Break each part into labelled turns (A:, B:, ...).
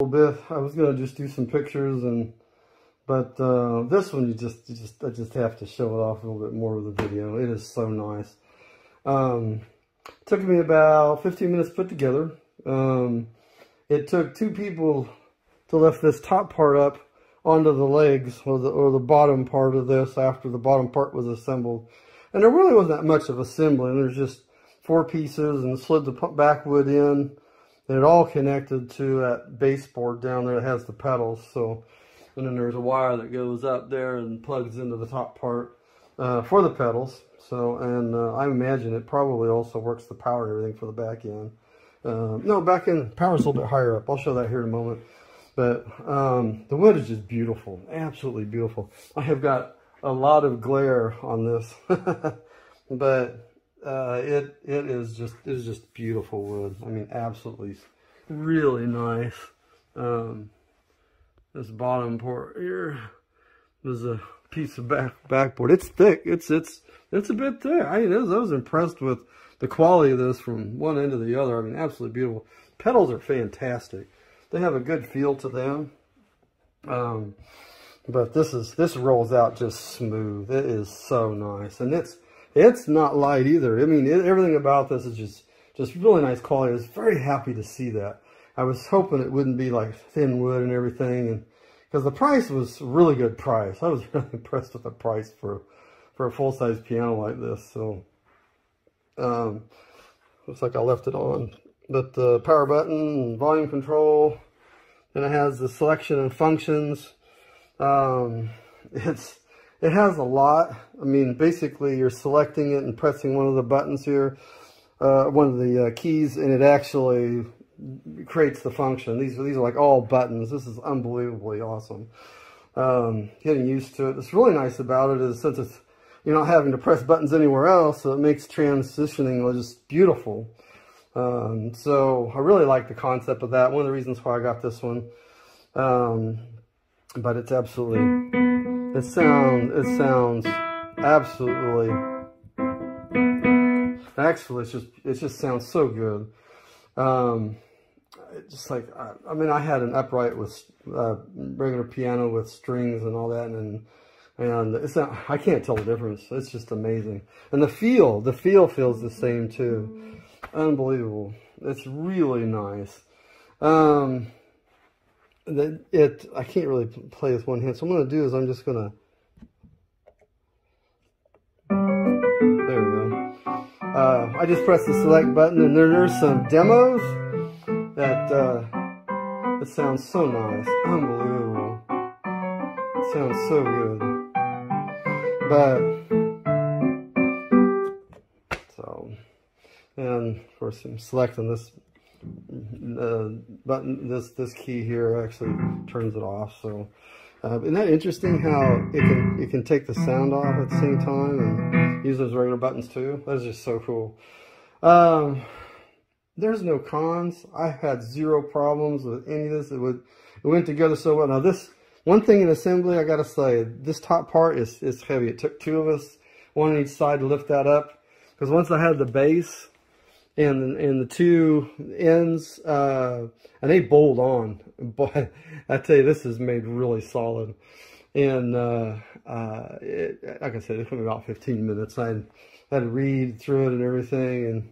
A: little bit. I was gonna just do some pictures and but uh, this one you just you just I just have to show it off a little bit more with the video. It is so nice. Um, took me about 15 minutes to put together. Um, it took two people to lift this top part up onto the legs or the or the bottom part of this after the bottom part was assembled. And there really wasn't that much of assembling. There's just four pieces and slid the back wood in it all connected to that baseboard down there that has the pedals. So, and then there's a wire that goes up there and plugs into the top part uh, for the pedals. So, and uh, I imagine it probably also works the power and everything for the back end. Uh, no, back end power's a little bit higher up. I'll show that here in a moment. But um, the wood is just beautiful, absolutely beautiful. I have got a lot of glare on this, but uh, it it is just it is just beautiful wood. I mean, absolutely, really nice. Um, this bottom part here is a piece of back backboard. It's thick. It's it's it's a bit thick. I, I was impressed with the quality of this from one end to the other. I mean, absolutely beautiful. Pedals are fantastic. They have a good feel to them. Um, but this is this rolls out just smooth. It is so nice, and it's it's not light either. I mean, it, everything about this is just, just really nice quality. I was very happy to see that. I was hoping it wouldn't be like thin wood and everything. and Because the price was really good price. I was really impressed with the price for, for a full-size piano like this. So, um, looks like I left it on. But the power button, volume control, and it has the selection and functions. Um, it's it has a lot. I mean, basically you're selecting it and pressing one of the buttons here, uh, one of the uh, keys, and it actually creates the function. These, are, these are like all buttons. This is unbelievably awesome. Um, getting used to it. What's really nice about it is since it's, you're not having to press buttons anywhere else, so it makes transitioning just beautiful. Um, so I really like the concept of that. One of the reasons why I got this one. Um, but it's absolutely it sounds, it sounds absolutely, actually, it's just, it just sounds so good. Um, just like, I, I, mean, I had an upright with uh, regular piano with strings and all that, and and it's not, I can't tell the difference. It's just amazing. And the feel, the feel feels the same too. Unbelievable. It's really nice. Um, that it I can't really play with one hand. So I'm going to do is I'm just going to there we go. Uh, I just press the select button and there, there's some demos that uh, it sounds so nice. Unbelievable. It sounds so good. But so and of course I'm selecting this uh, button, this this key here actually turns it off. So, uh, isn't that interesting how it can it can take the sound off at the same time and use those regular buttons too? That's just so cool. Um, there's no cons. I had zero problems with any of this. It would it went together so well. Now this one thing in assembly, I gotta say, this top part is is heavy. It took two of us, one on each side, to lift that up. Because once I had the base, and and the two ends uh, and they bolt on but I tell you this is made really solid. And uh, uh, it, like I said it took me about 15 minutes. I had, had to read through it and everything and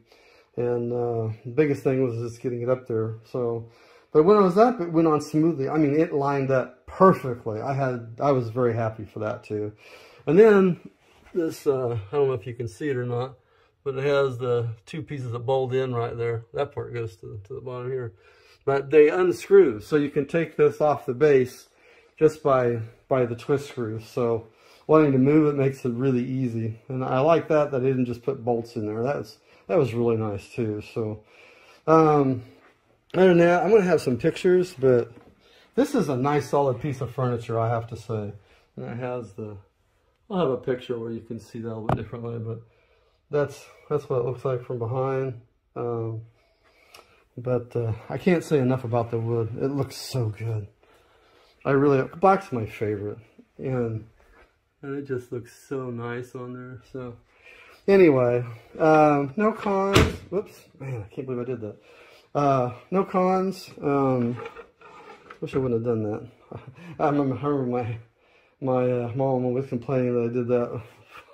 A: and uh, the biggest thing was just getting it up there. So but when it was up it went on smoothly. I mean it lined up perfectly. I had I was very happy for that too. And then this uh, I don't know if you can see it or not but it has the two pieces that bolt in right there. That part goes to, to the bottom here. But they unscrew, so you can take this off the base just by by the twist screw. So wanting to move it makes it really easy. And I like that, that they didn't just put bolts in there. That's That was really nice too. So, um, other than that, I'm going to have some pictures, but this is a nice solid piece of furniture, I have to say. And it has the, I'll have a picture where you can see that a little bit differently, but that's that's what it looks like from behind. Um, but uh, I can't say enough about the wood. It looks so good. I really black's my favorite, and and it just looks so nice on there. So anyway, um, no cons. Whoops, man, I can't believe I did that. Uh, no cons. Um, Wish I wouldn't have done that. I remember, I remember my my uh, mom always complaining that I did that.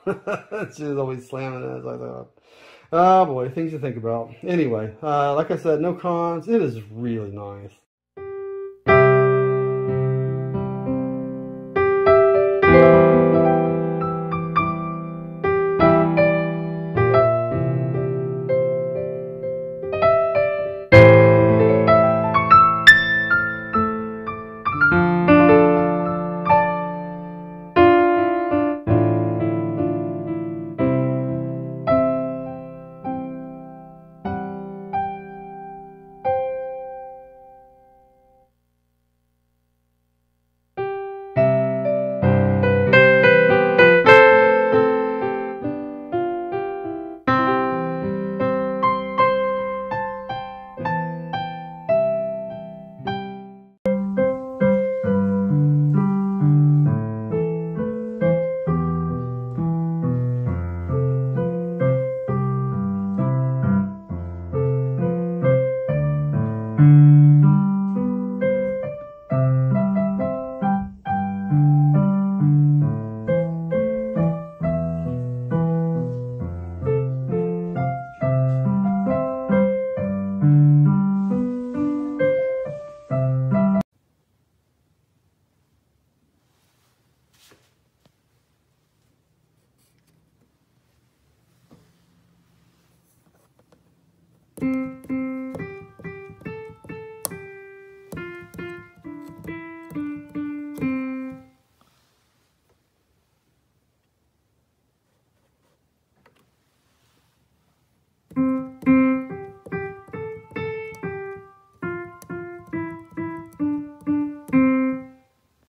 A: she was always slamming it. I thought, oh boy, things to think about. Anyway, uh, like I said, no cons. It is really nice. Música